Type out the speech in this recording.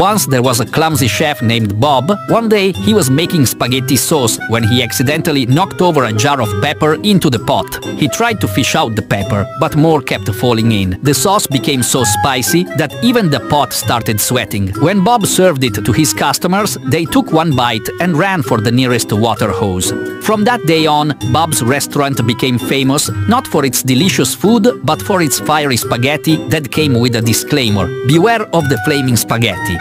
Once there was a clumsy chef named Bob. One day he was making spaghetti sauce when he accidentally knocked over a jar of pepper into the pot. He tried to fish out the pepper, but more kept falling in. The sauce became so spicy that even the pot started sweating. When Bob served it to his customers, they took one bite and ran for the nearest water hose. From that day on, Bob's restaurant became famous not for its delicious food, but for its fiery spaghetti that came with a disclaimer, beware of the flaming spaghetti.